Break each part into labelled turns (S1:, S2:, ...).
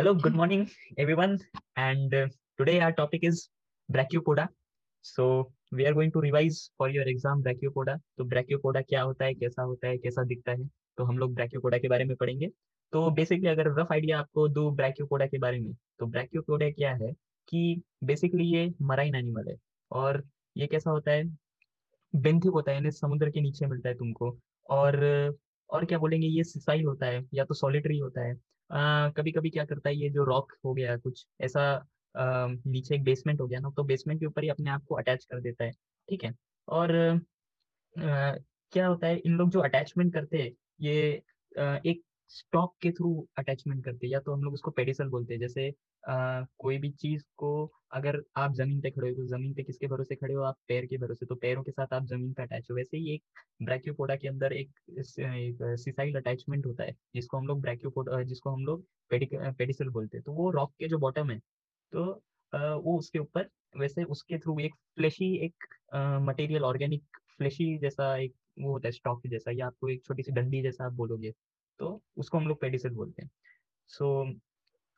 S1: Hello, good morning, everyone. And uh, today our topic is brachiopoda. So we are going to revise for your exam brachiopoda. तो brachiopoda क्या होता है कैसा होता है कैसा दिखता है तो हम लोग brachiopoda के बारे में पढ़ेंगे तो बेसिकली अगर रफ आइडिया आपको दो ब्रैक्योपोडा के बारे में तो ब्रैक्योपोडा क्या है कि बेसिकली ये मराइन एनिमल है और ये कैसा होता है बेंथिक होता है यानी समुद्र के नीचे मिलता है तुमको और और क्या बोलेंगे ये सिसाइल होता है या तो सॉलिटरी होता है। आ, कभी कभी क्या करता है ये जो रॉक हो गया कुछ ऐसा नीचे एक बेसमेंट हो गया ना तो बेसमेंट के ऊपर ही अपने आप को अटैच कर देता है ठीक है? और आ, क्या होता है इन लोग जो अटैचमेंट करते हैं ये आ, एक स्टॉक के थ्रू अटैचमेंट करते हैं या तो हम लोग उसको पेडिसल बोलते हैं जैसे आ, कोई भी चीज़ को अगर आप ज़मीन पे खड़े हो तो ज़मीन पे किसके भरोसे खड़े हो? आप पैर के भरोसे। तो पैरों के साथ आप ज़मीन पे अटैच हो। वैसे ही एक ब्रैक्योपोडा के अंदर एक, सिसाइल अटैचमेंट होता है जिसको हम लोग ब्रैक्योपोडा जिसको हम लोग पेडिसल बोलते हैं। तो वो रॉक के जो बॉटम है तो आ, वो उसके ऊपर वैसे उसके थ्रू एक फ्लैशी एक मटेरियल ऑर्गेनिक फ्लैशी जैसा एक वो होता है स्टॉक जैसा या आपको एक छोटी सी डंडी जैसा आप बोलोगे तो उसको हम लोग पेडिसल बोलते हैं। सो so,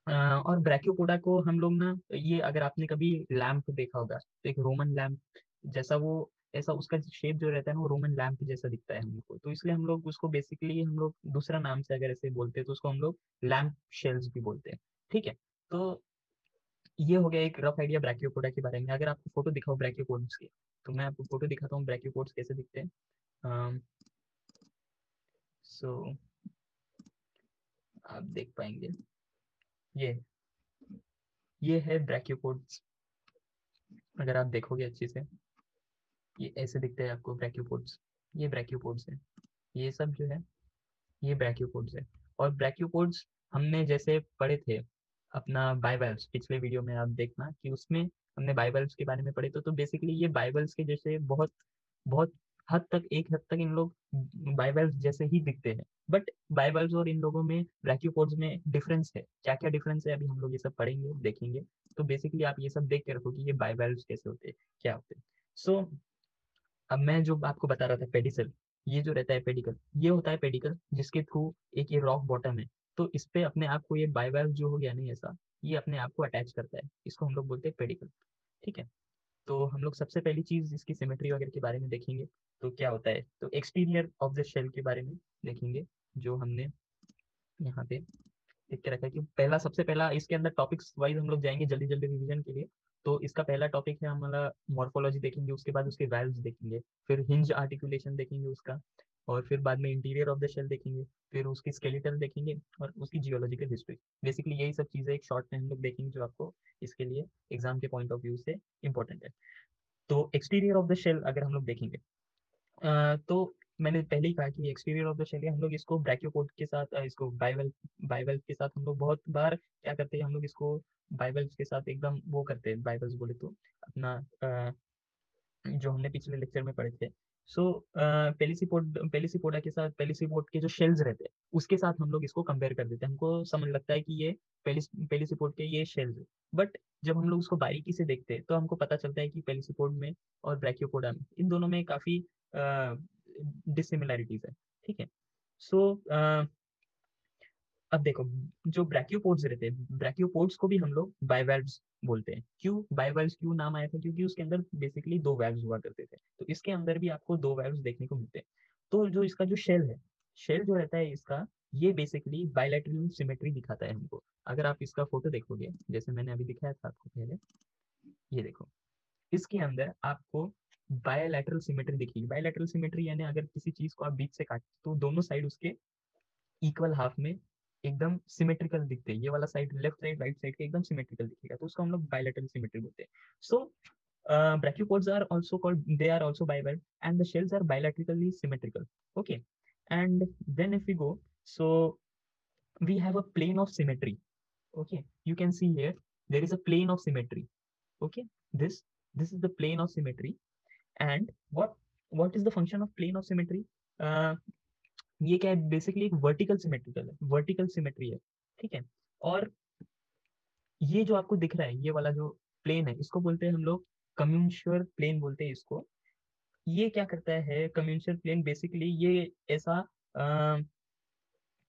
S1: और ब्रैक्योपोडा को हम लोग ना, ये अगर आपने कभी लैम्प देखा होगा तो एक रोमन लैम्प जैसा वो, ऐसा उसका शेप जो रहता है ना, वो रोमन लैंप जैसा दिखता है हमको तो इसलिए हम लोग उसको बेसिकली हम लोग दूसरा नाम से अगर ऐसे बोलते हैं तो उसको हम लोग लैंप शेल्स भी बोलते हैं। ठीक है? तो ये हो गया एक रफ आइडिया ब्रैक्योपोडा के बारे में। अगर आपको फ़ोटो दिखाओ ब्रैक्योपोड्स की तो मैं आपको फ़ोटो दिखाता हूँ ब्रैक्योपोड्स कैसे दिखते हैं। सो आप देख पाएँगे। ये ये है ब्रैक्योपोड्स। अगर आप देखोगे अच्छे से, ये ऐसे दिखते हैं आपको ब्रैक्योपोड्स। ये ब्रैक्योपोड्स है। ये सब जो है, ये ब्रैक्योपोड्स है। और ब्रैक्योपोड्स हमने जैसे पढ़े थे अपना बाइबल्स, पिछले वीडियो में आप देखना कि उसमें हमने बाइबल्स के बारे में पढ़े तो तो बेसिकली ये बाइबल्स के जैसे बहुत बहुत हद तक, एक हद तक इन लोग बाइबल्स जैसे ही दिखते हैं। बट बाइबल्स और इन लोगों में ब्रैक्योपोड्स में डिफरेंस है। क्या क्या डिफरेंस है? अभी हम लोग ये सब पढ़ेंगे देखेंगे। तो बेसिकली आप ये सब देख के रखो कि ये बाइबल्स कैसे होते हैं क्या होते हैं। सो so, अब मैं जो आपको बता रहा था पेडिसल ये जो रहता है पेडिकल ये होता है पेडिकल जिसके थ्रू एक ये रॉक बॉटम है। तो इस पे अपने आप को ये बाइबल जो हो गया नहीं ऐसा ये अपने आप को अटैच करता है। इसको हम लोग बोलते हैं पेडिकल ठीक है? तो हम लोग सबसे पहली चीज़ इसकी सिमेट्री वगैरह के बारे में देखेंगे तो क्या होता है? तो एक्सटीरियर ऑफ़ द शेल के बारे में देखेंगे। जो हमने यहाँ पे लिख के रखा है कि पहला, सबसे पहला इसके अंदर टॉपिक्स वाइज हम लोग जाएँगे जल्दी जल्दी रिवीजन के लिए। तो इसका पहला टॉपिक है हमारा मॉर्फोलॉजी देखेंगे, उसके बाद उसके वैल्व्स देखेंगे, फिर हिंज आर्टिकुलेशन देखेंगे उसका, और फिर बाद में इंटीरियर ऑफ़ द शेल देखेंगे, फिर उसकी स्केलेटल देखेंगे, और उसकी जियोलॉजिकल हिस्ट्री बेसिकली यही सब चीज़ें एक शॉर्ट में हम लोग देखेंगे जो आपको इसके लिए एग्ज़ाम के पॉइंट ऑफ़ व्यू से इंपॉर्टेंट है। तो एक्सटीरियर ऑफ़ द शेल अगर हम लोग देखेंगे तो मैंने पहले ही कहा कि एक्सटीरियर ऑफ़ द शेल हम लोग इसको ब्रैक्योपोड के साथ इसको बाइबल बाइबल के साथ हम लोग बहुत बार क्या करते हैं, हम लोग इसको बाइबल्स के साथ एकदम वो करते हैं बाइबल्स बोले तो अपना जो हमने पिछले लेक्चर में पढ़े थे। सो पेलिसिपोड पेलिसिपोडा के साथ पेलिसिपोड के जो शेल्स रहते हैं, उसके साथ हम लोग इसको कंपेयर कर देते हैं। हमको समझ लगता है कि ये पेलिस पेलिसिपोड के ये शेल्स है। बट जब हम लोग उसको बारीकी से देखते हैं तो हमको पता चलता है कि पेलिसिपोड में और ब्रैक्योपोडा में, इन दोनों में काफ़ी डिसिमिलैरिटीज है ठीक है? सो so, अब देखो जो ब्रैक्योपोड्स रहते हैं ब्रैक्योपोड्स को भी हम लोग बाइवेल्व्स बोलते हैं। क्यों? बाइवेल्व्स क्यों नाम आया था? क्योंकि उसके अंदर बेसिकली दो वेल्व्स हुआ करते थे। तो इसके अंदर भी आपको दो वेल्व्स देखने को मिलते हैं। तो जो इसका जो शेल है शेल जो रहता है इसका ये बेसिकली बायोलेट्रल सिमेट्री दिखाता है हमको। अगर आप इसका फ़ोटो देखोगे जैसे मैंने अभी दिखाया था आपको पहले ये देखो इसके अंदर आपको बायोलैटरल सिमेट्री देखिए। बायोलैटरल सिमेट्री यानी अगर किसी चीज़ को आप बीच से काटते तो दोनों साइड उसके इक्वल हाफ़ में एकदम सिमेट्रिकल दिखते हैं। ये वाला side left side right side के एकदम सिमेट्रिकल दिखेगा। तो उसको हम लोग बायोलेटरल सिमेट्री बोलते हैं। So brachiopods are also called they are also bilateral and the shells are bilaterally symmetrical okay and then if you go so we have a plane of symmetry okay you can see here there is a plane of symmetry okay this this is the plane of symmetry and what what is the function of plane of uh, ये क्या है? Basically एक vertical symmetrical है। Vertical symmetry है। ठीक है? और ये जो आपको दिख रहा है ये वाला जो प्लेन है इसको बोलते हैं हम लोग कम्यूनश्योर प्लेन बोलते हैं इसको। ये क्या करता है? कम्यूनश्योर प्लेन बेसिकली ये ऐसा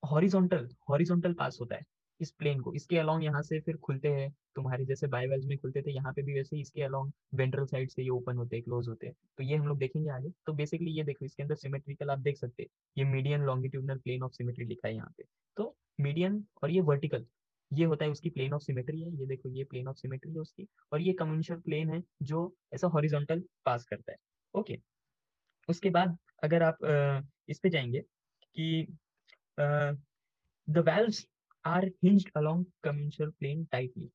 S1: हॉरिजॉन्टल हॉरिजॉन्टल पास होता है। इस प्लेन को, इसके अलोंग यहाँ से फिर खुलते हैं तुम्हारे जैसे बायोवेल्स में खुलते थे, यहाँ पे भी वैसे इसके अलोंग वेंट्रल साइड से ये ओपन होते हैं, क्लोज होते हैं। तो ये हम लोग देखेंगे आगे। तो बेसिकली ये देखो, इसके अंदर सिमेट्रिकल आप देख सकते हैं। ये median longitudinal plane of symmetry लिखा है यहाँ पे। तो मीडियन और ये वर्टिकल ये होता है उसकी प्लेन ऑफ़ सिमेट्री है। ये देखो, ये प्लेन ऑफ़ सिमेट्री है उसकी और ये कम्युनिशल प्लेन है जो ऐसा हॉरिजॉन्टल पास करता है। ओके उसके बाद अगर आप इस पे जाएँगे कि the valves are hinged along commissural plane tightly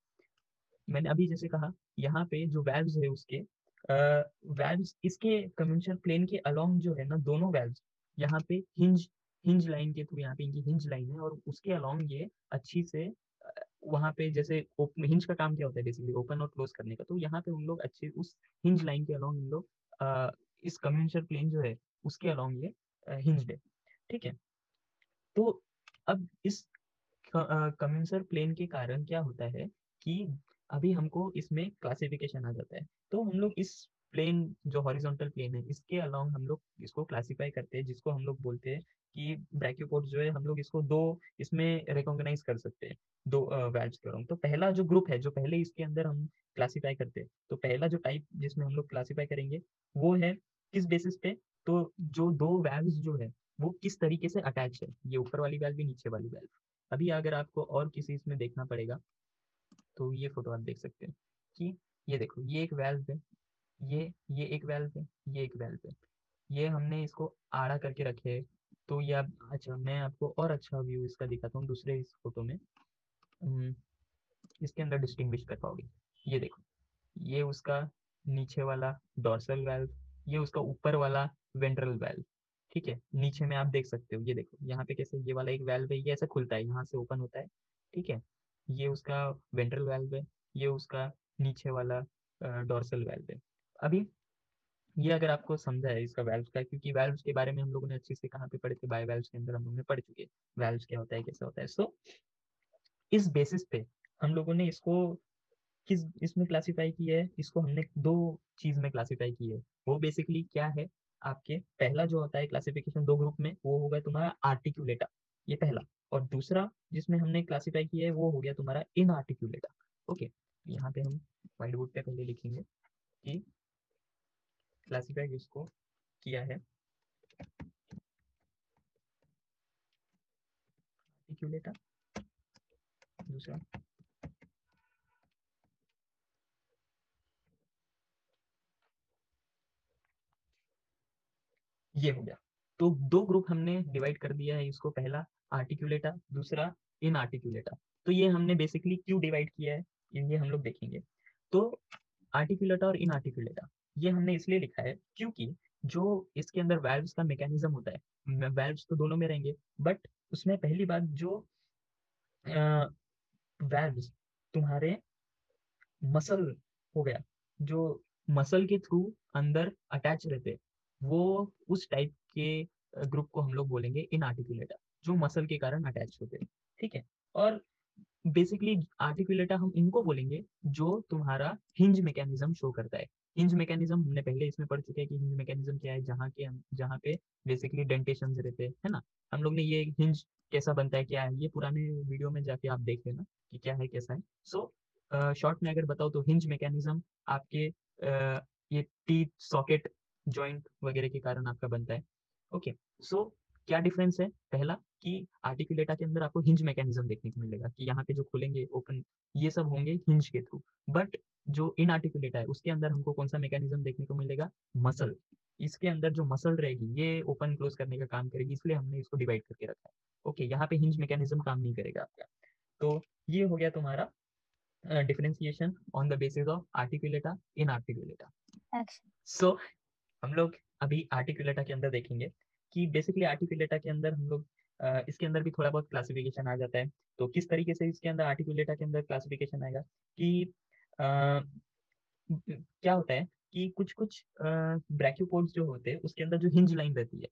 S1: मैंने अभी जैसे कहा, यहाँ पे जो वेल्व्स है उसके वेल्व्स इसके कम्युनिशल प्लेन के अलोंग जो है ना, दोनों वेल्व्स यहाँ पे हिंज हिंज लाइन के थ्रू, यहाँ पे इनकी हिंज लाइन है और उसके अलोंग ये अच्छी से वहाँ पे जैसे हिंज का काम क्या होता है बेसिकली ओपन और क्लोज करने का। तो यहाँ पे उन लोग अच्छे, उस हिंज लाइन के अलोंग इन लोग इस कम्युनिशल प्लेन जो है, उसके अलोंग ये हिंज है। ठीक है? तो अब इस कम्युनिशल प्लेन के कारण क्या होता है कि अभी हमको इसमें क्लासिफिकेशन आ जाता है। तो हम लोग इस प्लेन जो हॉरिजॉन्टल प्लेन है, इसके अलोंग हम लोग इसको क्लासिफाई करते हैं, जिसको हम लोग बोलते हैं कि ब्रैक्योपोड जो है, हम लोग इसको दो इसमें रिकॉग्नाइज कर सकते हैं, दो वेल्व्स के अलोंग तो पहला जो ग्रुप है, जो पहले इसके अंदर हम क्लासिफाई करते हैं तो पहला जो टाइप जिसमें हम लोग क्लासिफाई करेंगे, वो है किस बेसिस पे? तो जो दो वेल्व्स जो है, वो किस तरीके से अटैच है? ये ऊपर वाली वैल्व भी नीचे वाली वेल्व अभी अगर आपको और किसी इसमें देखना पड़ेगा तो ये फ़ोटो आप देख सकते हैं कि ये देखो, ये एक वेल्व है, ये ये एक वेल्व है, ये एक वेल्व है। ये हमने इसको आड़ा करके रखे है तो ये आप अच्छा मैं आपको और अच्छा व्यू इसका दिखाता हूँ दूसरे इस फ़ोटो में। इसके अंदर डिस्टिंग्विश कर पाओगे। ये देखो, ये उसका नीचे वाला डॉर्सल वेल्व ये उसका ऊपर वाला वेंट्रल वेल्व ठीक है, नीचे में आप देख सकते हो, ये देखो, यहाँ पे कैसे ये वाला एक वेल्व है, ये ऐसे खुलता है, यहाँ से ओपन होता है, ठीक है? ये उसका वेंट्रल वेल्व है, ये उसका नीचे वाला डॉर्सल वेल्व है। अभी ये अगर आपको समझा है इसका वेल्व का, क्योंकि वेल्व्स के बारे में हम लोगों ने अच्छे से कहाँ पे पढ़े थे बायो वेल्व्स के अंदर हम लोग ने पढ़ चुके वेल्व्स क्या होता है, कैसे होता है। सो इस बेसिस पे हम लोगों ने इसको किस, इसमें क्लासिफाई किया है? इसको हमने दो चीज़ में क्लासिफाई की है। वो बेसिकली क्या है? आपके पहला जो होता है क्लासिफिकेशन दो ग्रुप में, वो होगा तुम्हारा आर्टिकुलेटा ये पहला। और दूसरा जिसमें हमने क्लासिफाई किया है, वो हो गया तुम्हारा इन आर्टिक्यूलेटा ओके यहाँ पे हम व्हाइट बोर्ड पे पहले लिखेंगे कि क्लासिफाई इसको किया है? आर्टिकुलेटा दूसरा ये हो गया। तो दो ग्रुप हमने डिवाइड कर दिया है इसको पहला आर्टिकुलेटा दूसरा इन आर्टिकुलेटा तो ये हमने बेसिकली क्यों डिवाइड किया है, ये हम लोग देखेंगे। तो आर्टिकुलेटा और इन आर्टिकुलेटा ये हमने इसलिए लिखा है क्योंकि जो इसके अंदर वैल्व्स का मैकेनिज्म होता है वैल्व्स तो दोनों में रहेंगे बट उसमें पहली बात जो वैल्व्स तुम्हारे मसल हो गया, जो मसल के थ्रू अंदर अटैच रहते वो उस टाइप के ग्रुप को हम लोग बोलेंगे इन आर्टिकुलेटा जो मसल के कारण अटैच होते हैं ठीक है? और बेसिकली आर्टिकुलेटा हम इनको बोलेंगे जो तुम्हारा हिंज मैकेनिज्म शो करता है। हिंज मैकेनिज्म हमने पहले इसमें पढ़ चुके हैं कि हिंज मैकेनिज्म क्या है जहाँ के जहाँ पे बेसिकली डेंटेशन रहते हैं है ना? हम लोग ने ये हिंज कैसा बनता है क्या है ये पुराने वीडियो में जाके आप देख लेना कि क्या है कैसा है। सो शॉर्ट में अगर बताओ तो हिंज मैकेनिज्म आपके uh, ये टीथ सॉकेट जॉइंट वगैरह के कारण आपका बनता है। ओके सो क्या डिफरेंस है? पहला कि आर्टिकुलेटा के अंदर आपको हिंज मैकेनिज्म देखने को मिलेगा कि यहाँ पे जो खुलेंगे ओपन ये सब होंगे हिंज के थ्रू बट जो इन आर्टिकुलेटा है उसके अंदर हमको कौन सा मैकेनिज्म देखने को मिलेगा? मसल इसके अंदर जो मसल रहेगी ये ओपन क्लोज करने का काम करेगी इसलिए हमने इसको डिवाइड करके रखा है। ओके यहाँ पे हिंज मैकेनिज्म काम नहीं करेगा आपका। तो ये हो गया तुम्हारा differentiation on the basis of Articulata in Articulata so हम लोग अभी आर्टिकुलेटा के अंदर देखेंगे कि बेसिकली आर्टिकुलेटा के अंदर हम लोग इसके अंदर भी थोड़ा बहुत क्लासिफिकेशन आ जाता है। तो किस तरीके से इसके अंदर आर्टिकुलेटा के अंदर क्लासिफिकेशन आएगा कि आ, क्या होता है कि कुछ कुछ ब्रैक्यूपोड्स जो होते हैं उसके अंदर जो हिंज लाइन रहती है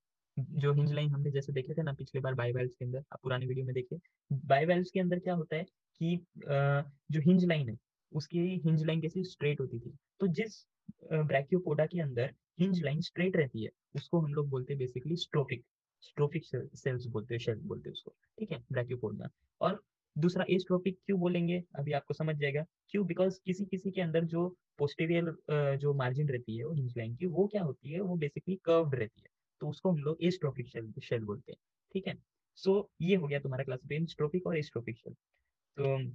S1: जो हिंज लाइन हमने जैसे देखे थे ना पिछले बार बाईवेल्स के अंदर आप पुराने वीडियो में देखिए बाईवेल्स के अंदर क्या होता है कि जो हिंज लाइन है उसकी हिंज लाइन कैसी स्ट्रेट होती थी। तो जिस ब्रैक्योपोडा के अंदर हिंज लाइन स्ट्रेट रहती है उसको हम लोग बोलते हैं बेसिकली स्ट्रोफिक स्ट्रोफिक सेल्स बोलते हैं शेल बोलते हैं उसको ठीक है ब्रैक्योपोड और दूसरा एस्ट्रोपिक क्यों बोलेंगे अभी आपको समझ जाएगा क्यों? बिकॉज़ किसी किसी के अंदर जो पोस्टीरियर जो मार्जिन रहती है वो हिंज लाइन की वो क्या होती है वो बेसिकली कर्व्ड रहती है तो उसको हम लोग एस्ट्रोपिक शेल शेल बोलते हैं ठीक है? सो so, ये हो गया तुम्हारा क्लासिफिकेशन स्ट्रोपिक और एस्ट्रोपिक शेल तो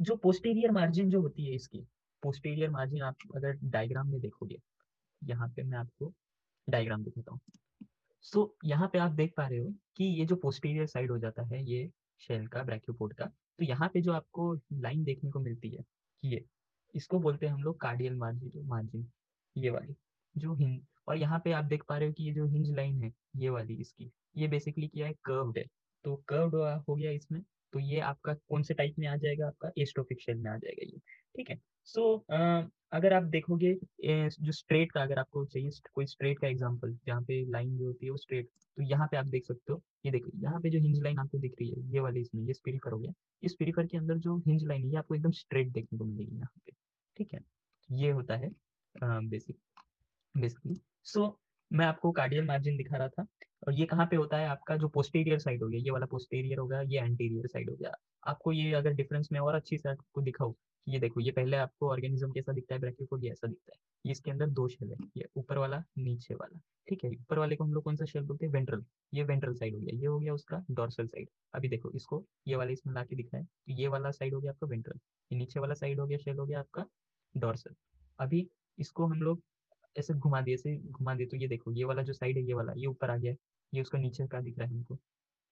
S1: जो पोस्टीरियर मार्जिन जो होती है इसकी पोस्टीरियर मार्जिन आप अगर डायग्राम में देखोगे यहाँ पे मैं आपको डायग्राम दिखाता हूँ। सो so, यहाँ पे आप देख पा रहे हो कि ये जो पोस्टीरियर साइड हो जाता है ये शेल का ब्रैक्योपोड का तो यहाँ पे जो आपको लाइन देखने को मिलती है ये इसको बोलते हैं हम लोग कार्डियल मार्जिन मार्जिन ये वाली जो हिंज और यहाँ पे आप देख पा रहे हो कि ये जो हिंज लाइन है ये वाली इसकी ये बेसिकली क्या है कर्व्ड है। तो कर्व्ड हो गया इसमें तो ये आपका कौन से टाइप में आ जाएगा? आपका एस्ट्रोफिक शेल में आ जाएगा ये ठीक है? सो so, अगर आप देखोगे जो स्ट्रेट का अगर आपको चाहिए कोई स्ट्रेट का एग्जांपल जहाँ पे लाइन जो होती है वो स्ट्रेट तो यहाँ पे आप देख सकते हो ये देखो यहाँ पे जो हिंज लाइन आपको दिख रही है ये वाली इसमें ये स्पिरिफर हो गया इस स्पिरिफर के अंदर जो हिंज लाइन है ये आपको एकदम स्ट्रेट देखने को मिलेगी यहाँ पे ठीक है? ये होता है बेसिक बेसिकली सो मैं आपको कार्डियल मार्जिन दिखा रहा था और ये कहाँ पे होता है आपका? जो पोस्टेरियर साइड हो गया, ये वाला पोस्टेरियर होगा ये एंटीरियर साइड हो गया। आपको ये अगर डिफरेंस में और अच्छी से आपको दिखाऊँ, ये देखो, ये पहले आपको ऑर्गेनिज्म कैसा दिखता है ब्रैकियोपोड ऐसा दिखता है। ये इसके अंदर दो शेल है, ये ऊपर वाला, नीचे वाला। ठीक है, ऊपर वाले को हम लोग कौन सा शेल बोलते हैं? वेंट्रल ये वेंट्रल साइड हो गया, ये हो गया उसका डॉर्सल साइड अभी देखो, इसको ये वाला इसमें ला के दिखा है तो ये वाला साइड हो गया आपका वेंट्रल ये नीचे वाला साइड हो गया शेल हो गया आपका डॉर्सल अभी इसको हम लोग ऐसे घुमा दिए, ऐसे घुमा दिए तो ये देखो, ये वाला जो साइड है, ये वाला, ये ऊपर आ गया ये उसका नीचे का दिख रहा है हमको,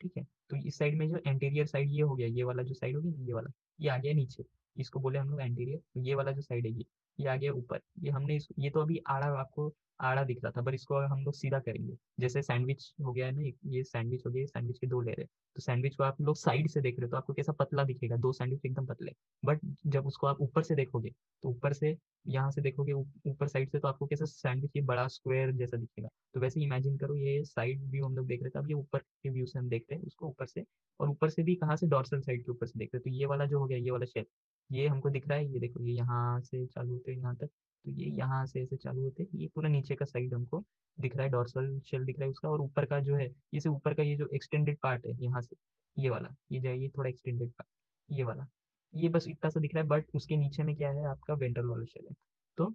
S1: ठीक है? तो इस साइड में जो एंटीरियर साइड ये हो गया, ये वाला जो साइड हो गया ये वाला, ये आ गया नीचे, इसको बोले हम लोग एंटीरियर तो ये वाला जो साइड है ये ये आ गया ऊपर, ये हमने ये तो अभी आड़ा आपको आड़ा दिख रहा था, पर इसको हम लोग सीधा करेंगे। जैसे सैंडविच हो गया है ना ये सैंडविच हो गया सैंडविच के दो लेयर है। तो सैंडविच को आप लोग साइड से देख रहे हो तो आपको कैसा पतला दिखेगा? दो सैंडविच एकदम पतले। बट जब उसको आप ऊपर से देखोगे तो ऊपर से, यहाँ से देखोगे ऊपर साइड से तो आपको कैसा सैंडविच ये बड़ा स्क्वायर जैसा दिखेगा। तो वैसे इमेजिन करो, ये साइड व्यू हम लोग देख रहे थे, अब ये ऊपर के व्यू से हम देख रहे हैं, उसको ऊपर से, और ऊपर से भी कहाँ से डॉर्सल साइड के ऊपर से देख रहे हैं। तो ये वाला जो हो गया, ये वाला शेप ये हमको दिख रहा है, ये देखो, ये यहाँ से चालू होते यहाँ तक। तो ये यहाँ से ऐसे चालू होते ये पूरा नीचे का साइड हमको दिख रहा है डॉर्सल शेल दिख रहा है उसका और ऊपर का जो है इसे ऊपर का ये जो एक्सटेंडेड पार्ट है यहाँ से, ये वाला, ये जो ये थोड़ा एक्सटेंडेड पार्ट ये वाला। ये बस इतना सा दिख रहा है बट उसके नीचे में क्या है, आपका वेंट्रल वाला शेल है। तो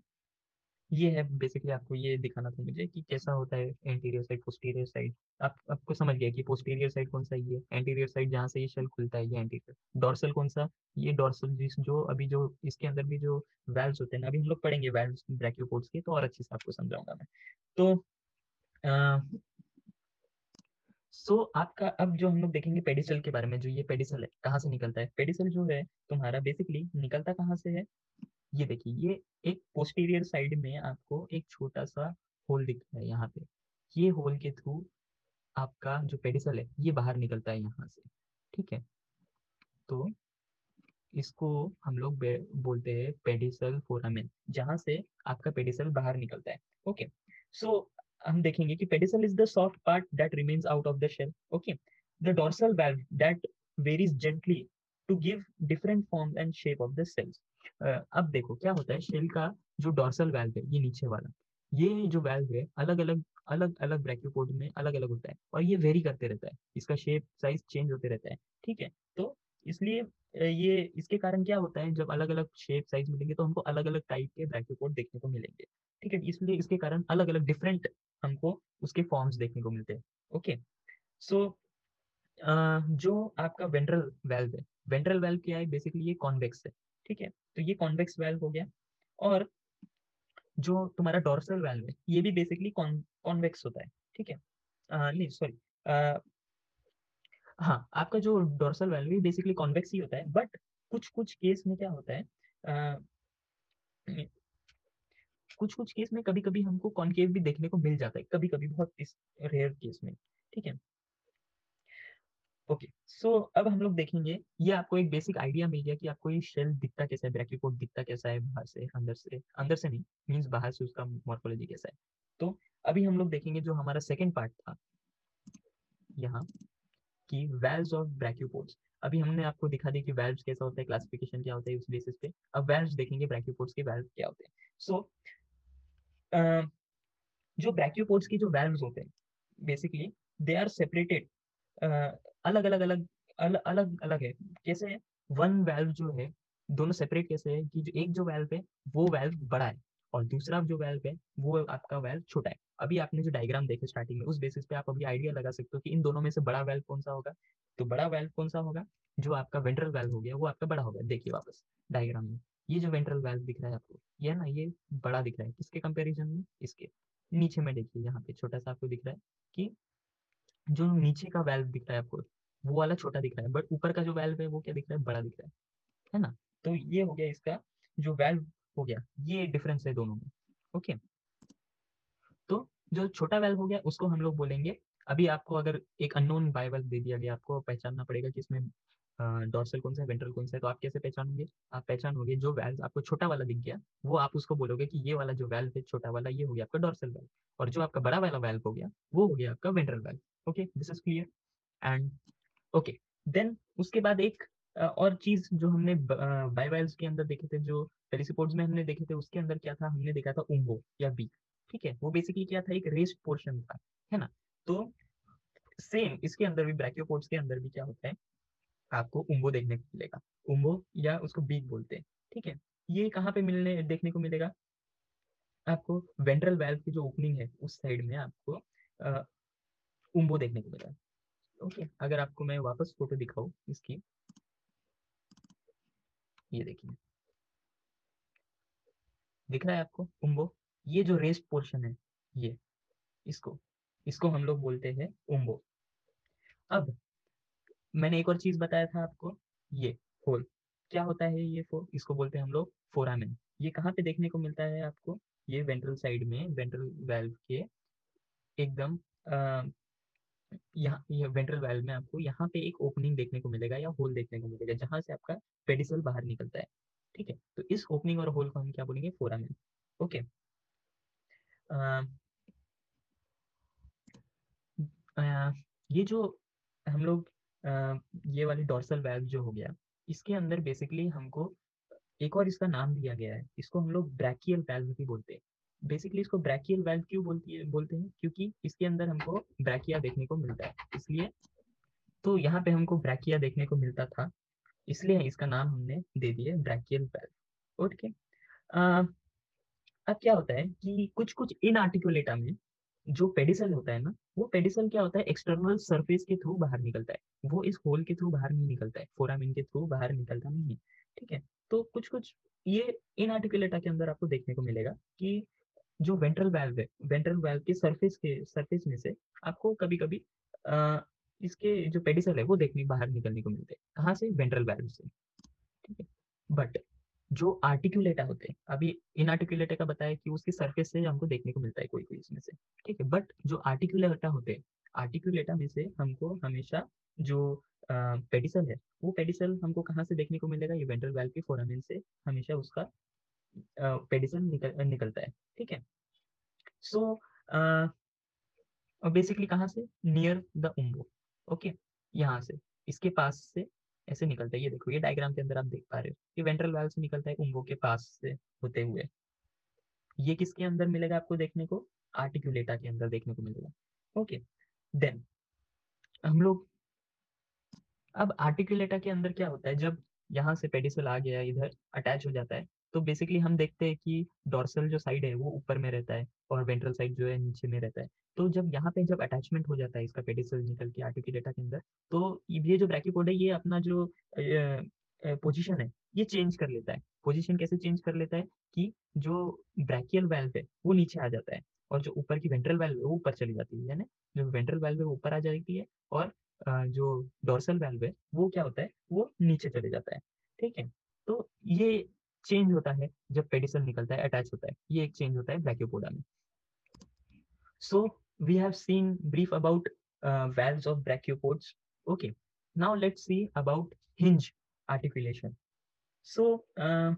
S1: ये है बेसिकली आपको ये दिखाना था मुझे कि कैसा होता है एंटीरियर साइड पोस्टीरियर साइड आप आपको समझ गया कि पोस्टीरियर साइड कौन सा ये एंटीरियर साइड जहाँ से ये शेल खुलता है ये एंटीरियर डॉर्सल कौन सा? ये डॉर्सल जिस जो अभी जो इसके अंदर भी जो वेल्व्स होते हैं अभी हम लोग पढ़ेंगे वेल्व्स ब्रैकियोपोड्स के तो और अच्छे से आपको समझाऊँगा मैं। तो सो so, आपका अब जो हम लोग देखेंगे पेडिसल के बारे में जो ये पेडिसल है कहाँ से निकलता है? पेडिसल जो है तुम्हारा बेसिकली निकलता कहाँ से है? ये देखिए ये एक पोस्टीरियर साइड में आपको एक छोटा सा होल दिख रहा है यहाँ पे। ये होल के थ्रू आपका जो पेडिसल है ये बाहर निकलता है यहाँ से ठीक है? तो इसको हम लोग बोलते हैं पेडिसल फोरामेन जहाँ से आपका पेडिसल बाहर निकलता है ओके? सो so, हम देखेंगे कि pedicle is the soft part that remains out of the shell okay? The dorsal valve that varies gently to give different form and shape of the shells अब देखो क्या होता है शेल का जो डॉर्सल वेल्व है, ये नीचे वाला, ये जो वेल्व है अलग अलग अलग अलग ब्रैक्योपोड में अलग अलग होता है और ये वेरी करते रहता है, इसका शेप साइज़ चेंज होते रहता है, ठीक है? तो इसलिए ये, इसके कारण क्या होता है, जब अलग अलग शेप साइज़ मिलेंगे तो हमको अलग अलग टाइप के ब्रैक्योपोड देखने को मिलेंगे, ठीक है? इसलिए इसके कारण अलग अलग डिफरेंट हमको उसके फॉर्म्स देखने को मिलते हैं ओके सो जो आपका वेंट्रल वेल्व है वेंट्रल वेल्व क्या है? बेसिकली ये कॉन्वेक्स है, ठीक है? तो ये कॉन्वेक्स वेल्व हो गया। और जो तुम्हारा डॉर्सल वेल्व है ये भी बेसिकली कॉन्वेक्स होता है ठीक है? नहीं सॉरी हाँ आपका जो डॉर्सल वेल्व है बेसिकली कॉन्वेक्स ही होता है बट कुछ कुछ केस में क्या होता है आ, कुछ कुछ केस में कभी कभी हमको कॉन्केव भी देखने को मिल जाता है कभी कभी बहुत इस रेयर केस में ठीक है? ओके सो अब हम लोग देखेंगे ये आपको एक बेसिक आइडिया मिल गया कि आपको ये शेल दिखता कैसा है ब्रैकियोपोड दिखता कैसा है बाहर से अंदर से अंदर से नहीं मींस बाहर से उसका मॉर्फोलॉजी कैसा है। तो अभी हम लोग देखेंगे जो हमारा सेकेंड पार्ट था यहाँ की वेल्व्स ऑफ़ ब्रैकियोपोड्स अभी हमने आपको दिखा दिया कि वेल्व्स कैसा होता है क्लासिफिकेशन क्या होता है उस बेसिस पे। अब वेल्व्स देखेंगे ब्रैकियोपोड्स के वेल्व क्या होते हैं। सो so, जो ब्रैकियोपोड्स के जो वेल्व्स होते हैं बेसिकली दे आर सेपरेटेड अलग अलग अलग अलग अलग है। कैसे वन वेल्व जो है, दोनों सेपरेट कैसे है कि जो एक जो वेल्व है, वो वेल्व बड़ा है और दूसरा जो वेल्व है, वो आपका वेल्व छोटा है। अभी आपने जो डायग्राम देखे स्टार्टिंग में, उस बेसिस पे आप अभी आइडिया लगा सकते हो कि इन दोनों में से बड़ा वेल्व कौन सा होगा। तो बड़ा वेल्व कौन सा होगा? जो आपका वेंट्रल वेल्व हो गया, वो आपका बड़ा होगा देखिए वापस डायग्राम में, ये जो वेंट्रल वेल्व दिख रहा है आपको, ये ना, ये बड़ा दिख रहा है। किसके कंपेरिजन में? इसके। नीचे में देखिए, यहाँ पे छोटा सा आपको दिख रहा है कि जो नीचे का वेल्व दिख रहा है आपको, वो वाला छोटा दिख रहा है बट ऊपर का जो वेल्व है, वो क्या दिख रहा है? बड़ा दिख रहा है है ना? तो ये हो गया इसका जो वेल्व हो गया, ये डिफरेंस है दोनों में ओके तो जो छोटा वेल्व हो गया, उसको हम लोग बोलेंगे, अभी आपको अगर एक अननोन बाइबल दे दिया गया, आपको पहचानना पड़ेगा कि इसमें डॉर्सल कौन सा है, वेंट्रल कौन सा है तो आप कैसे पहचानोगे? आप पहचानोगे जो वेल्व आपको छोटा वाला दिख गया, वो आप उसको बोलोगे कि ये वाला जो वेल्व है, छोटा वाला, ये हो गया आपका डॉर्सल वेल्व और जो आपका बड़ा वाला वेल्व हो गया, वो हो गया आपका ventral valve okay this is clear and okay then उसके बाद एक और चीज़ जो हमने बायोवेल्स के अंदर देखे थे, जो पेरिसिपोड्स में हमने देखे थे, उसके अंदर क्या था? हमने देखा था उम्बो या बी ठीक है? वो बेसिकली क्या था? एक रेस्ट पोर्शन था, है ना? तो सेम इसके अंदर भी ब्रैकियोपोड्स के अंदर भी क्या होता है? आपको उम्बो देखने को मिलेगा। उम्बो या उसको बीक बोलते हैं, ठीक है? ये कहाँ पे मिलने, देखने को मिलेगा? आपको वेंट्रल वेल्व की जो ओपनिंग है, उस साइड में आपको उम्बो देखने को मिलेगा। ओके, अगर आपको मैं वापस फ़ोटो दिखाऊँ इसकी। ये देखिए। दिख रहा है आपको उम्बो ये जो रेस्ट पोर्शन है, ये, इसको इसको हम लोग बोलते हैं उम्बो अब मैंने एक और चीज़ बताया था आपको ये होल क्या होता है ये फोर इसको बोलते हैं हम लोग फोरामिन ये कहाँ पे देखने को मिलता है आपको? ये वेंट्रल साइड में वेंट्रल वेल्व के एकदम यहाँ वेंट्रल वेल्व में आपको यहाँ पे एक ओपनिंग देखने को मिलेगा या होल देखने को मिलेगा जहाँ से आपका पेडिसल बाहर निकलता है ठीक है? तो इस ओपनिंग और होल को हम क्या बोलेंगे? फोरामिन ओके आ, आ, ये जो हम लोग ये वाली डॉर्सल वेल्व जो हो गया, इसके अंदर बेसिकली हमको एक और इसका नाम दिया गया है, इसको हम लोग ब्रैकियल वेल्व भी बोलते हैं। बेसिकली इसको ब्रैकियल वेल्व क्यों बोलती है, बोलते हैं? क्योंकि इसके अंदर हमको ब्रैकिया देखने को मिलता है, इसलिए तो यहाँ पे हमको ब्रैकिया देखने को मिलता था, इसलिए इसका नाम हमने दे दिया ब्रैकियल वेल्व ओके अब क्या होता है कि कुछ कुछ इन आर्टिकुलेटा में जो पेडिसल होता है ना वो पेडिसल क्या होता है? एक्सटर्नल सरफेस के थ्रू बाहर निकलता है। वो इस होल के थ्रू बाहर नहीं निकलता है। फोरामिन के थ्रू बाहर निकलता नहीं है। ठीक है? तो कुछ कुछ ये इन आर्टिकुलेटा के अंदर आपको देखने को मिलेगा कि जो वेंट्रल वेल्व है वेंट्रल वेल्व के सरफेस के सरफेस में से आपको कभी कभी आ, इसके जो पेडिसल है वो देखने बाहर निकलने को मिलते हैं। कहाँ से? वेंट्रल वेल्व से। ठीक है? बट जो आर्टिकुलेटा होते हैं अभी इन आर्टिकुलेटा का बताया कि उसके सरफेस से हमको देखने को मिलता है कोई कोई इसमें से। ठीक है बट जो आर्टिकुलेटा होते हैं आर्टिकुलेटा में से हमको हमेशा जो पेडिसल है, वो पेडिसल हमको कहाँ से देखने को मिलेगा? ये वेंट्रल वेल्व के फोरामिन से हमेशा उसका पेडिसल निकल, निकलता है। ठीक है? सो बेसिकली कहाँ से? नियर द उम्बो ओके यहाँ से। इसके पास से ऐसे निकलता है। ये देखो, ये डायग्राम के अंदर आप देख पा रहे हो ये वेंट्रल वाल से निकलता है उंगों के पास से होते हुए। ये किसके अंदर मिलेगा आपको देखने को? आर्टिक्यूलेटा के अंदर देखने को मिलेगा। ओके देन हम लोग, अब आर्टिक्यूलेटा के अंदर क्या होता है? जब यहाँ से पेडिसल आ गया, इधर अटैच हो जाता है तो बेसिकली हम देखते हैं कि डॉर्सल जो साइड है, वो ऊपर में रहता है और वेंट्रल साइड जो है, नीचे में रहता है। तो जब यहाँ पे जब अटैचमेंट हो जाता है इसका पेडिसल निकल के आर्टिकुलेटा के अंदर तो ये जो ब्रैकियोपोड है, ये अपना जो पोजीशन है, ये चेंज कर लेता है। पोजीशन कैसे चेंज कर लेता है कि जो ब्रैकियल वेल्व है, वो नीचे आ जाता है और जो ऊपर की वेंट्रल वेल्व है, वो ऊपर चली जाती है ना जो वेंट्रल वेल्व है, वो ऊपर आ जाती है और जो डॉर्सल वेल्व है, वो क्या होता है, वो नीचे चले जाता है। ठीक है? तो ये चेंज होता है जब पेडिसल निकलता है अटैच होता है ये एक चेंज होता है ब्रैकियोपोडा में so we have seen brief about valves of brachiopods okay now let's see about hinge articulation so uh,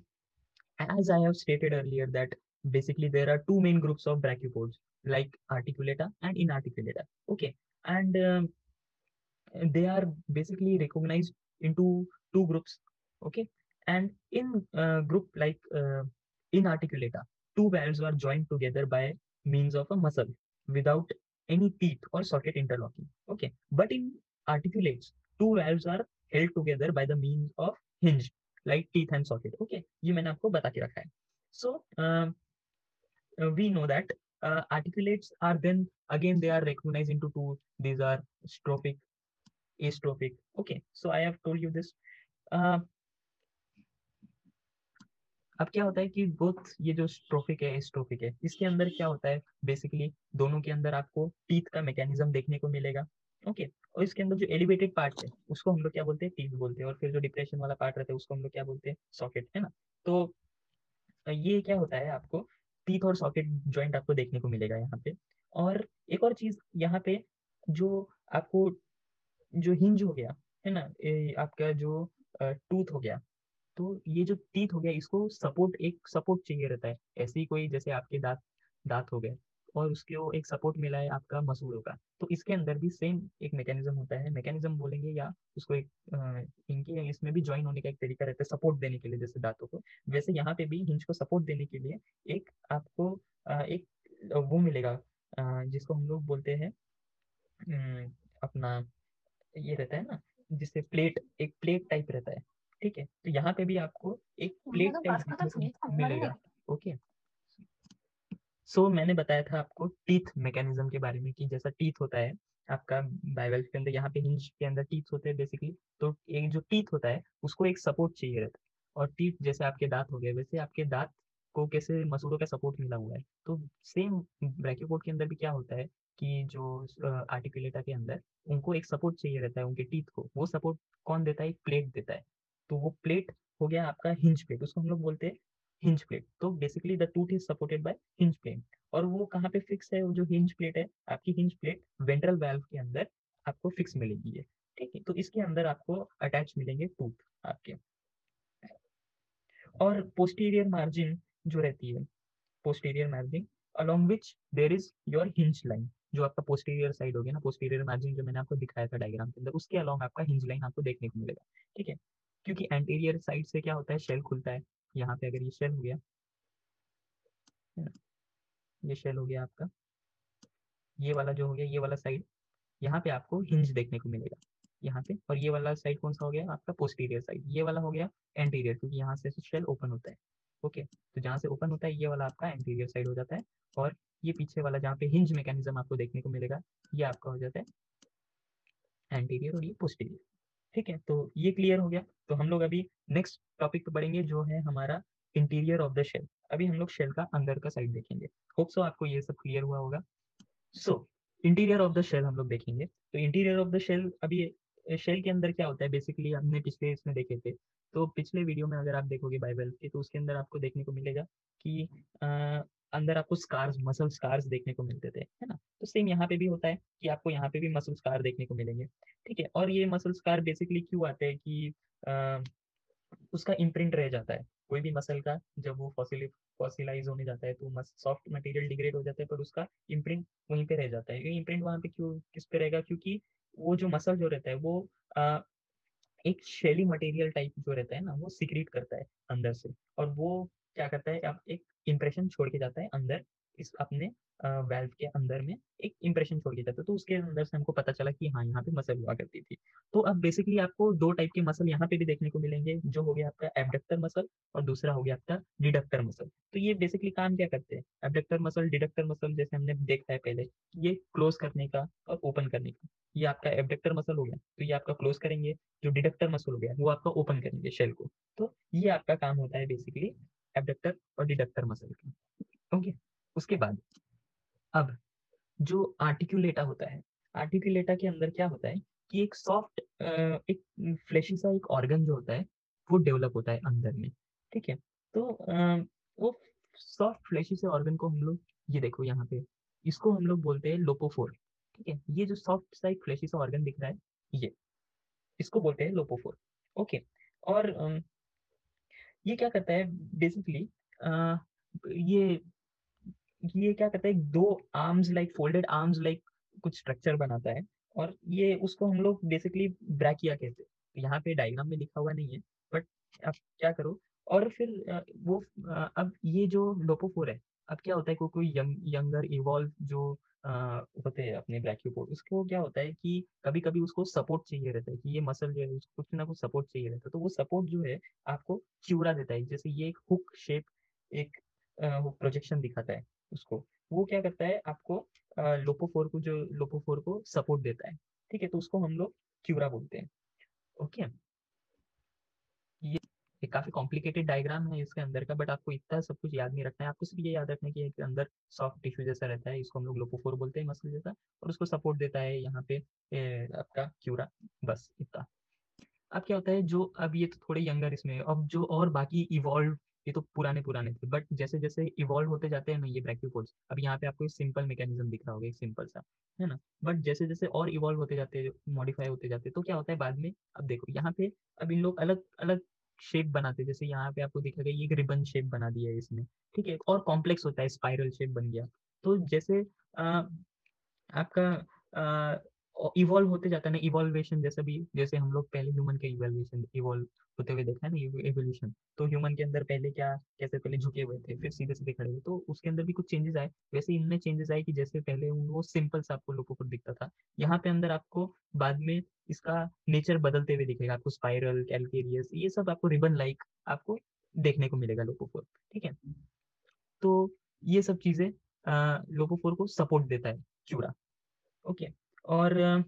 S1: as i have stated earlier that basically there are two main groups of brachiopods like articulata and inarticulata okay and um, they are basically recognized into two groups okay and in uh, group like uh, in articulata, two valves are joined together by means of a muscle without any teeth or socket interlocking. Okay, but in articulates, two valves are held together by the means of hinge like teeth and socket okay ये मैंने आपको बता के रखा है so uh, we know that uh, articulates are then again they are recognized into two these are strophic astrophic okay so i have told you this uh, अब क्या होता है कि बोथ ये जो स्ट्रोफिक है स्ट्रोफिक है, इसके अंदर क्या होता है? बेसिकली दोनों के अंदर आपको टीथ का मैकेनिज्म देखने को मिलेगा ओके okay. और इसके अंदर जो एलिवेटेड पार्ट है, उसको हम लोग क्या बोलते हैं? टीथ बोलते हैं। और फिर जो डिप्रेशन वाला पार्ट रहता है, उसको हम लोग क्या बोलते हैं? सॉकेट है ना? तो ये क्या होता है आपको? टीथ और सॉकेट ज्वाइंट आपको देखने को मिलेगा यहाँ पे। और एक और चीज़ यहाँ पे जो आपको, जो हिंज हो गया, है ना? आपका जो टूथ हो गया तो ये जो टीथ हो गया, इसको सपोर्ट एक सपोर्ट चाहिए रहता है। ऐसे ही कोई जैसे आपके दांत दांत हो गए और उसके वो एक सपोर्ट मिला है आपका मसूड़ों का। तो इसके अंदर भी सेम एक मैकेनिज्म होता है। मैकेनिज्म बोलेंगे या उसको एक इनके इसमें भी ज्वाइन होने का एक तरीका रहता है सपोर्ट देने के लिए जैसे दांतों को। वैसे यहाँ पे भी हिंज को सपोर्ट देने के लिए एक आपको एक वो मिलेगा जिसको हम लोग बोलते हैं अपना ये रहता है ना जिससे प्लेट एक प्लेट टाइप रहता है। तो यहाँ पे भी आपको एक प्लेट टाइप मिलेगा ओके सो so, मैंने बताया था आपको टीथ मैकेनिज्म के बारे में कि जैसा टीथ होता है आपका बाइबल के अंदर यहाँ पे हिंज के अंदर टीथ होते हैं बेसिकली तो एक जो टीथ होता है उसको एक सपोर्ट चाहिए रहता है। और टीथ जैसे आपके दांत हो गए वैसे आपके दांत को कैसे मसूड़ों का सपोर्ट मिला हुआ है। तो सेम ब्रैक्योपोर्ट के अंदर भी क्या होता है कि जो आर्टिकुलेटा के अंदर उनको एक सपोर्ट चाहिए रहता है उनके टीथ को। वो सपोर्ट कौन देता है? एक प्लेट देता है। तो वो प्लेट हो गया आपका हिंज प्लेट उसको हम लोग बोलते हैं हिंज प्लेट तो basically the tooth is supported by hinge plate और वो कहाँ पे फिक्स है? वो जो हिंज प्लेट है, आपकी हिंज प्लेट वेंट्रल वेल्व के अंदर आपको फिक्स मिलेगी है ठीक है? तो इसके अंदर आपको अटैच मिलेंगे टूथ आपके. और पोस्टीरियर मार्जिन जो रहती है posterior margin along which there is your hinge line जो आपका पोस्टीरियर साइड हो गया ना पोस्टीरियर मार्जिन जो मैंने आपको दिखाया था डायग्राम के अंदर, उसके अलोंग आपका हिंज लाइन आपको देखने को मिलेगा, ठीक है? क्योंकि एंटीरियर साइड से क्या होता है? शेल खुलता है। यहाँ पे अगर ये शेल हो गया ये शेल हो गया आपका। ये वाला जो हो गया, ये वाला साइड यहाँ पे आपको हिंज देखने को मिलेगा। यहाँ पे, और ये वाला साइड कौन सा हो गया? आपका पोस्टीरियर साइड ये वाला हो गया एंटीरियर क्योंकि यहाँ से शेल ओपन होता है। ओके तो जहाँ से ओपन होता है, ये वाला आपका एंटीरियर साइड हो जाता है। और ये पीछे वाला जहाँ पे हिंज मैकेनिज्म आपको देखने को मिलेगा, ये आपका हो जाता है एंटीरियर और ये पोस्टीरियर ठीक है तो ये क्लियर हो गया। तो हम लोग अभी नेक्स्ट टॉपिक पे बढ़ेंगे, जो है हमारा इंटीरियर ऑफ़ द शेल अभी हम लोग शेल का अंदर का साइड देखेंगे। होप सो आपको ये सब क्लियर हुआ होगा। So interior of the shell हम लोग देखेंगे। तो इंटीरियर ऑफ़ द शेल अभी शेल के अंदर क्या होता है? बेसिकली हमने पिछले इसमें देखे थे। तो पिछले वीडियो में अगर आप देखोगे बाइबल के तो उसके अंदर आपको देखने को मिलेगा कि अंदर आपको स्कार्स मसल स्कार्स देखने को मिलते थे है ना? तो सेम यहाँ पे भी होता है कि आपको यहाँ पे भी मसल स्कार देखने को मिलेंगे ठीक है? और ये मसल स्कार बेसिकली क्यों आते हैं कि आ, उसका इम्प्रिंट रह जाता है। कोई भी मसल का जब वो फॉसिल फॉसिलाइज होने जाता है तो सॉफ्ट मटेरियल डिग्रेड हो जाता है पर उसका इम्प्रिंट वहीं पे रह जाता है। इम्प्रिंट वहाँ पे क्यों किस पे रहेगा? क्योंकि वो जो मसल जो रहता है वो आ, एक शेली मटेरियल टाइप जो रहता है ना वो सिक्रीट करता है अंदर से। और वो क्या करता है? आप एक इंप्रेशन छोड़ के जाता है अंदर, इस अपने वेल्व के अंदर में एक इंप्रेशन छोड़ के जाता है। तो उसके अंदर से हमको पता चला कि हाँ यहाँ पे मसल हुआ करती थी। तो अब बेसिकली आपको दो टाइप के मसल यहाँ पे भी देखने को मिलेंगे, जो हो गया आपका एबडक्टर मसल और दूसरा हो गया आपका डिडक्टर मसल तो ये बेसिकली काम क्या करते हैं? एबडक्टर मसल डिडक्टर मसल जैसे हमने देखा है पहले, ये क्लोज करने का और ओपन करने का। ये आपका एबडक्टर मसल हो गया तो ये आपका क्लोज करेंगे, जो डिडक्टर मसल हो गया, वो आपका ओपन करेंगे शेल को। तो ये आपका काम होता है बेसिकली एबडक्टर और डिडक्टर मसल का। ओके उसके बाद, अब जो आर्टिकुलेटा होता है आर्टिकुलेटा के अंदर क्या होता है कि एक सॉफ्ट एक फ्लैशी सा एक ऑर्गन जो होता है, वो डेवलप होता है अंदर में। ठीक है? तो वो सॉफ्ट फ्लैशी से ऑर्गन को हम लोग, ये देखो यहाँ पे, इसको हम लोग बोलते हैं लोपोफोर ठीक है? ये जो सॉफ्ट सा एक फ्लैशी सा ऑर्गन दिख रहा है, ये, इसको बोलते हैं लोपोफोर ओके और ये क्या करता है बेसिकली ये ये क्या करता है दो arms like folded arms like कुछ स्ट्रक्चर बनाता है और ये उसको हम लोग बेसिकली ब्रैकिया कहते हैं। यहाँ पे डायग्राम में लिखा हुआ नहीं है बट अब क्या करो? और फिर वो अब ये जो लोपोफोर है अब क्या होता है कोई कोई यंग यंगर इवॉल्व जो आ, होते हैं अपने ब्रैक्यूपोड उसको क्या होता है कि कभी कभी उसको सपोर्ट चाहिए रहता है कि ये मसल जो है उसको कुछ ना कुछ सपोर्ट चाहिए रहता है। तो वो सपोर्ट जो है आपको चिवड़ा देता है। जैसे ये एक हुक शेप एक प्रोजेक्शन दिखाता है उसको। वो क्या करता है आपको लोपोफोर को जो लोपोफोर को सपोर्ट देता है। ठीक है तो उसको हम लोग क्यूरा बोलते हैं। ओके ये ये काफ़ी कॉम्प्लिकेटेड डायग्राम है इसके अंदर का बट आपको इतना सब कुछ याद नहीं रखना है। आपको सिर्फ़ ये याद रखना है कि अंदर सॉफ्ट टिश्यू जैसा रहता है इसको हम लोग लोपोफोर बोलते हैं मसल जैसा और उसको सपोर्ट देता है यहाँ पे ए, आपका क्यूरा बस इतना। अब क्या होता है जो अब ये तो थोड़े यंगर इसमें अब जो और बाकी इवॉल्व ये तो पुराने पुराने थे बट जैसे जैसे इवॉल्व होते जाते हैं ना ये ब्रैक्यूपोड्स अब यहाँ पे आपको एक सिंपल मैकेनिज्म दिख रहा होगा एक सिंपल सा है ना? बट जैसे जैसे और इवॉल्व होते जाते हैं मॉडिफाई होते जाते हैं तो क्या होता है बाद में अब देखो यहाँ पे अब इन लोग अलग अलग शेप बनाते जैसे यहाँ पे आपको दिखेगा ये एक रिबन शेप बना दिया है इसमें ठीक है? और कॉम्प्लेक्स होता है स्पाइरल शेप बन गया। तो जैसे आ, आपका इवॉल्व होते जाता है ना इवॉल्वेशन जैसे भी, जैसे हम लोग पहले ह्यूमन के इवोल्यूशन इवॉल्व होते हुए देखा है ना एवोल्यूशन तो ह्यूमन के अंदर पहले क्या, कैसे पहले झुके हुए थे, फिर सीधे सीधे खड़े हुए तो उसके अंदर भी कुछ चेंजेस आए। वैसे इनमें चेंजेस आए कि जैसे पहले वो सिंपल सा आपको लोगों को दिखता था। यहाँ पे अंदर आपको बाद में इसका नेचर बदलते हुए दिखेगा, आपको स्पाइरल कैलकेरियस ये सब आपको रिबन लाइक आपको देखने को मिलेगा लोपोफोर ठीक है? तो ये सब चीज़ें लोपोफोर को सपोर्ट देता है, चूड़ा, ओके? और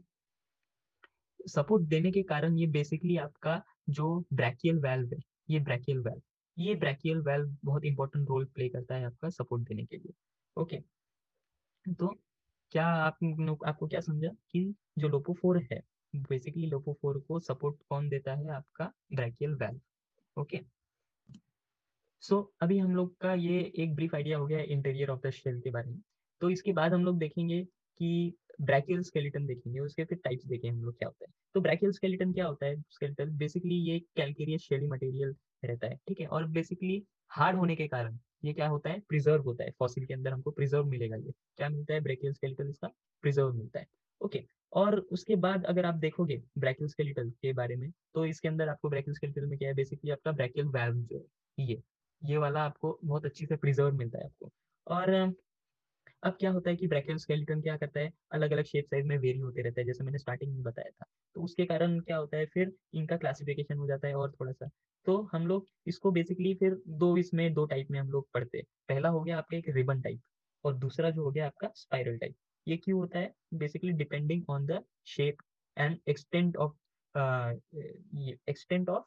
S1: सपोर्ट देने के कारण ये बेसिकली आपका जो ब्रैकियल वेल्व है, ये ब्रैकियल वेल्व ये ब्रैकियल वेल्व बहुत इंपॉर्टेंट रोल प्ले करता है आपका सपोर्ट देने के लिए। ओके तो क्या आप आपको क्या समझा कि जो लोपोफोर है बेसिकली लोपोफोर को सपोर्ट कौन देता है आपका ब्रैकियल वेल्व ओके सो अभी हम लोग का ये एक ब्रीफ आइडिया हो गया इंटीरियर ऑफ़ द शेल के बारे में। तो इसके बाद हम लोग देखेंगे कि ब्रैकियल स्केलेटन देखेंगे, उसके फिर टाइप्स देखेंगे हम लोग क्या होता है। तो ब्रैकियल स्केलेटन क्या होता है? स्केलेटन बेसिकली ये कैलकेरियस शेली मटेरियल रहता है, ठीक है? और बेसिकली हार्ड होने के कारण ये क्या होता है? प्रिजर्व होता है। फॉसिल के अंदर हमको प्रिजर्व मिलेगा ये। क्या मिलता है? ब्रैकियल स्केलेटल इसका प्रिजर्व मिलता है। ओके और उसके बाद अगर आप देखोगे ब्रैकियल स्केलेटल के बारे में तो इसके अंदर आपको ब्रैकियल स्केलेटल में क्या है? बेसिकली आपका ब्रैकियल वैल्व जो है, ये ये वाला आपको बहुत अच्छी से प्रिजर्व मिलता है आपको। और अब क्या होता है कि ब्रैकियल स्केलेटन क्या करता है? अलग अलग शेप साइज़ में वेरी होते रहता है, जैसे मैंने स्टार्टिंग में बताया था। तो उसके कारण क्या होता है, फिर इनका क्लासिफिकेशन हो जाता है और थोड़ा सा तो हम लोग इसको बेसिकली फिर दो इसमें, दो टाइप में हम लोग पढ़ते हैं। पहला हो गया आपका एक रिबन टाइप और दूसरा जो हो गया आपका स्पाइरल टाइप ये क्यों होता है? Basically depending on the shape and extent of extent of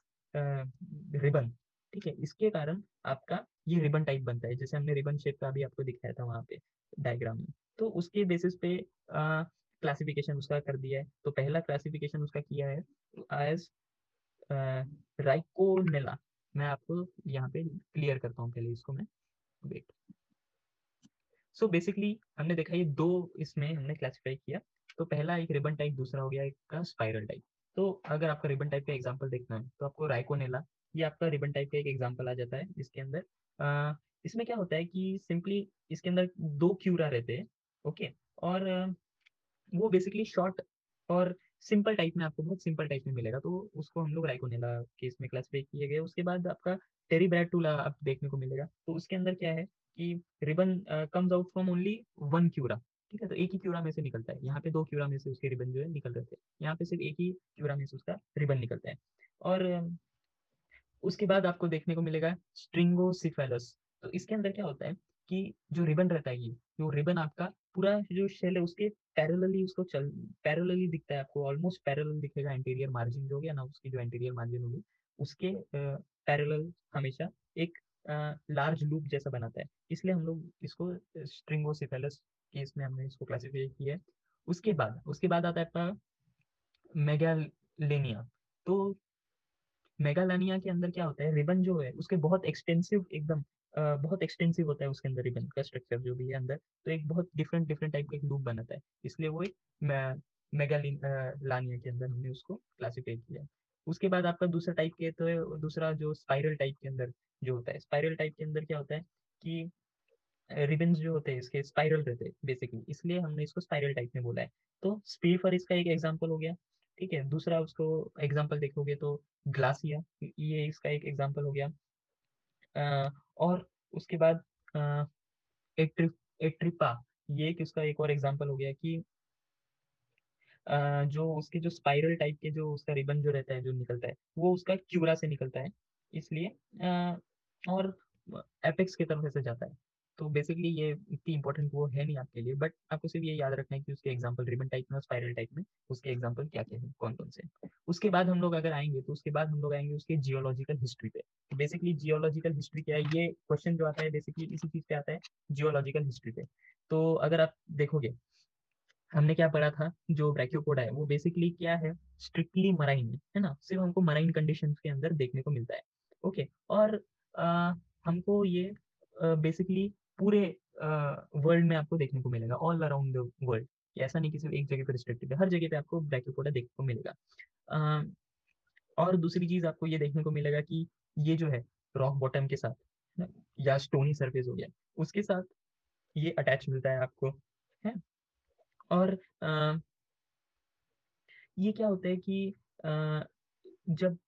S1: ribbing ठीक है, इसके कारण आपका ये रिबन टाइप बनता है। जैसे हमने रिबन शेप का भी आपको दिखाया था वहाँ पे डायग्राम में। तो उसके बेसिस पे क्लासिफिकेशन उसका कर दिया है। तो पहला क्लासिफिकेशन उसका किया है एज राइकोनेला मैं आपको यहाँ पे क्लियर करता हूँ पहले इसको मैं। वेट सो बेसिकली हमने देखा ये दो इसमें हमने क्लासिफाई किया। तो पहला एक रिबन टाइप दूसरा हो गया एक का स्पाइरल टाइप तो अगर आपका रिबन टाइप का एग्जांपल देखना है तो आपको राइकोनेला ये आपका रिबन टाइप का एक एग्जांपल आ जाता है इसके अंदर इसमें क्या होता है कि सिंपली इसके अंदर दो क्यूरा रहते हैं, ओके? और वो बेसिकली शॉर्ट और सिंपल टाइप में आपको बहुत सिंपल टाइप में मिलेगा तो उसको हम लोग राइकोनेला के इसमें क्लासीफाई किए गए उसके बाद आपका टेरी टूला आप देखने को मिलेगा। तो उसके अंदर क्या है कि ribbon comes out from only one क्यूरा, ठीक है? तो एक ही क्यूरा में से निकलता है। यहाँ पे दो क्यूरा में से उसके रिबन जो है निकल रहे थे यहाँ पे सिर्फ़ एक ही क्यूरा में से उसका रिबन निकलता है। और उसके बाद आपको देखने को मिलेगा स्ट्रिंगोसिफेलस। तो इसके अंदर क्या होता है कि जो रिबन रहता है ये, जो रिबन आपका पूरा जो शेल है, उसके पैरेलली उसको चल पैरेलली दिखता है आपको ऑलमोस्ट पैरेलल दिखेगा इंटीरियर मार्जिन जो गया ना, उसकी जो इंटीरियर मार्जिन होगी, उसके पैरेलल हमेशा एक लार्ज लूप जैसा बनाता है। इसलिए हम लोग इसको स्ट्रिंगोसिफेलस केस में हमने इसको क्लासिफाई किया है। उसके बाद उसके बाद आता है आपका मेगालेनिया तो मेगालानिया के अंदर क्या होता है, रिबन जो है, उसके बहुत एक्सटेंसिव एकदम बहुत एक्सटेंसिव होता है उसके अंदर रिबन का स्ट्रक्चर जो भी है अंदर तो एक बहुत डिफरेंट डिफरेंट टाइप का एक लूप बनाता है। इसलिए वो एक मेगालानिया के अंदर हमने उसको क्लासीफाई किया। उसके बाद आपका दूसरा टाइप के तो दूसरा जो स्पाइरल टाइप के अंदर जो होता है स्पाइरल टाइप के अंदर क्या होता है कि रिबन्स जो होते हैं, इसके स्पाइरल रहते हैं बेसिकली इसलिए हमने इसको स्पाइरल टाइप में बोला है। तो स्पीफर इसका एक एग्ज़ाम्पल हो गया, ठीक है? दूसरा उसको एग्ज़ाम्पल देखोगे तो ग्लासिया, ये इसका एक एग्ज़ाम्पल हो गया। और उसके बाद एट्रिपा ये किसका एक और एग्ज़ाम्पल हो गया कि जो उसके जो स्पाइरल टाइप के जो उसका रिबन जो रहता है, जो निकलता है, वो उसका क्यूरा से निकलता है, इसलिए और एपेक्स की तरफ़ से जाता है। तो बेसिकली ये इतनी इंपॉर्टेंट वो है नहीं आपके लिए बट आपको सिर्फ़ ये याद रखना है कि उसके एग्ज़ाम्पल रिबन टाइप में और स्पाइरल टाइप में उसके एग्ज़ाम्पल क्या क्या है कौन कौन से। उसके बाद हम लोग अगर आएँगे तो उसके बाद हम लोग आएँगे उसके जियोलॉजिकल हिस्ट्री पे। तो बेसिकली जियोलॉजिकल हिस्ट्री क्या है ये क्वेश्चन जो आता है बेसिकली इसी चीज़ पे आता है जियोलॉजिकल हिस्ट्री पे। तो अगर आप देखोगे हमने क्या पढ़ा था जो ब्रैक्योपोडा है वो बेसिकली क्या है स्ट्रिक्टली मराइन है ना? सिर्फ़ हमको मराइन कंडीशन के अंदर देखने को मिलता है। ओके और आ, हमको ये बेसिकली पूरे वर्ल्ड में आपको देखने को मिलेगा ऑल अराउंड द वर्ल्ड ऐसा नहीं कि सिर्फ़ एक जगह पर रिस्ट्रिक्टेड है हर जगह पे आपको ब्रैक्योपोडा देखने को मिलेगा। आ, और दूसरी चीज़ आपको ये देखने को मिलेगा कि ये जो है रॉक बॉटम के साथ या स्टोनी सरफेस हो गया उसके साथ ये अटैच मिलता है आपको है? और आ, ये क्या होता है कि आ, जब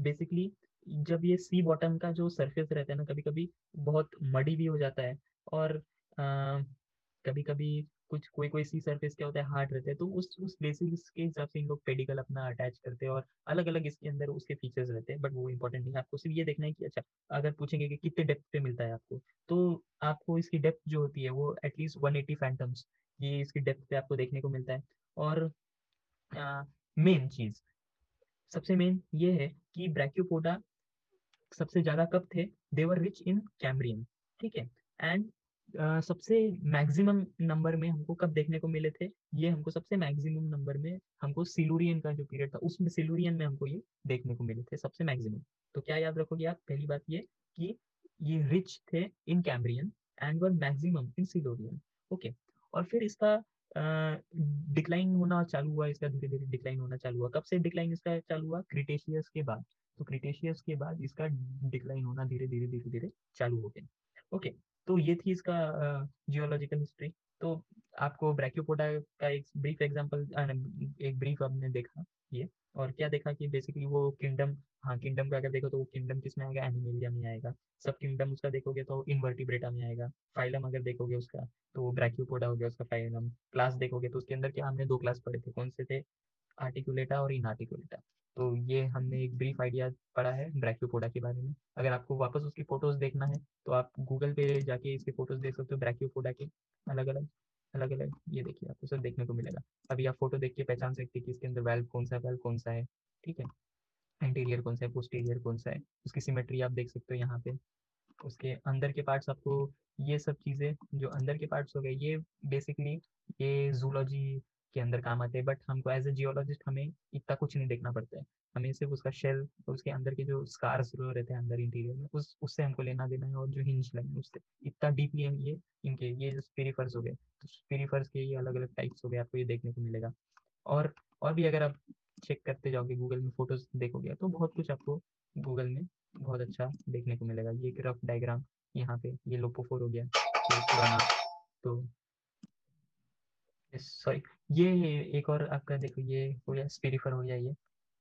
S1: बेसिकली जब ये सी बॉटम का जो सरफेस रहता है ना कभी कभी बहुत मडी भी हो जाता है और कभी कभी कुछ कोई कोई सी सरफेस क्या होता है, हार्ड रहता है तो उस उस बेसिस के हिसाब से इन लोग पेडिकल अपना अटैच करते हैं और अलग अलग इसके अंदर उसके फीचर्स रहते हैं, बट वो इंपॉर्टेंट नहीं है। आपको सिर्फ़ ये देखना है कि अच्छा अगर पूछेंगे कि कितने डेप्थ पे मिलता है आपको तो आपको इसकी डेप्थ जो होती है वो एटलीस्ट वन एटी फैंटम्स, ये इसकी डेप्थ पे आपको देखने को मिलता है। और मेन चीज़, सबसे मेन ये है कि ब्रैक्योपोडा सबसे ज़्यादा कब थे? देवर रिच इन कैमरियन ठीक है? एंड Uh, सबसे मैक्सिमम नंबर में हमको कब देखने को मिले थे? ये हमको सबसे मैक्सिमम नंबर में हमको सिलूरियन का जो पीरियड था उसमें सिलूरियन में हमको ये देखने को मिले थे सबसे मैक्सिमम तो क्या याद रखोगे आप? पहली बात ये कि ये रिच थे in Cambrian and were maximum in Silurian okay और फिर इसका डिक्लाइन होना चालू हुआ इसका धीरे धीरे डिक्लाइन होना चालू हुआ। कब से डिक्लाइन इसका चालू हुआ? क्रिटेशियस के बाद। तो क्रिटेशियस के बाद इसका डिक्लाइन होना धीरे धीरे धीरे धीरे चालू हो गया। ओके तो ये थी इसका जियोलॉजिकल हिस्ट्री तो आपको ब्रैक्योपोडा का एक ब्रीफ एग्जांपल एक ब्रीफ आपने देखा ये, और क्या देखा कि बेसिकली वो किंगडम हाँ किंगडम का अगर देखो तो वो किंगडम किसमें आएगा? एनिमेलिया में आएगा। सब किंगडम उसका देखोगे तो इनवर्टिब्रेटा में आएगा। फाइलम अगर देखोगे उसका तो वो ब्रैक्योपोडा हो गया उसका फाइलम क्लास देखोगे तो उसके अंदर क्या हमने दो क्लास पढ़े थे। कौन से थे? आर्टिकुलेटा और इनआर्टिकुलेटा तो ये हमने एक ब्रीफ आइडिया पढ़ा है ब्रैक्योपोडा के बारे में। अगर आपको वापस उसकी फ़ोटोज़ देखना है तो आप गूगल पे जाके इसके फ़ोटोज़ देख सकते हो ब्रैक्योपोडा के अलग अलग अलग अलग ये देखिए आपको सब देखने को मिलेगा। अभी आप फ़ोटो देख के पहचान सकते हैं कि इसके अंदर वेल्व कौन सा वेल्व कौन सा है, ठीक है? इंटीरियर कौन सा है पोस्टीरियर कौन सा है, उसकी सिमेट्री आप देख सकते हो यहाँ पे। उसके अंदर के पार्ट्स आपको ये सब चीज़ें, जो अंदर के पार्ट्स हो गए, ये बेसिकली ये जूलॉजी के अंदर काम आते हैं बट हमको एज ए जियोलॉजिस्ट हमें इतना कुछ नहीं देखना पड़ता है। हमें सिर्फ़ उसका शेल और उसके अंदर के जो स्कार्स रहते हैं अंदर इंटीरियर में, उस, उससे हमको लेना देना है और जो हिंज है उससे। इतना डीपली ये, इनके, ये जो स्पिरिफर्स हो गए तो स्पिरिफर्स के ये अलग अलग टाइप्स हो गए, आपको ये देखने को मिलेगा। और और भी अगर आप चेक करते जाओगे गूगल में फ़ोटोज़ देखोगे तो बहुत कुछ आपको गूगल में बहुत अच्छा देखने को मिलेगा। ये एक रफ डायग्राम यहाँ पे ये लोपोफोर हो गया तो सॉरी ये एक और आपका देखो, ये हो गया स्पेरिफर हो गया ये।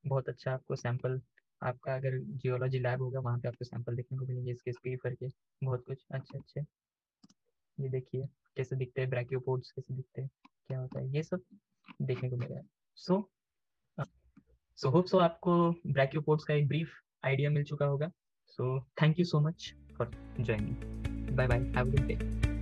S1: बहुत अच्छा आपको सैंपल आपका अगर जियोलॉजी लैब होगा, वहाँ पे आपको सैंपल देखने को मिलेंगे इसके स्पेरिफर के। बहुत कुछ, अच्छे अच्छे। ये देखिए, कैसे दिखते हैं ब्रैक्योपोड्स कैसे दिखते हैं, क्या होता है, ये सब देखने को मिलेगा सो सो होप सो आपको ब्रैक्योपोड्स का एक ब्रीफ आइडिया मिल चुका होगा। So thank you so much for joining bye bye have good day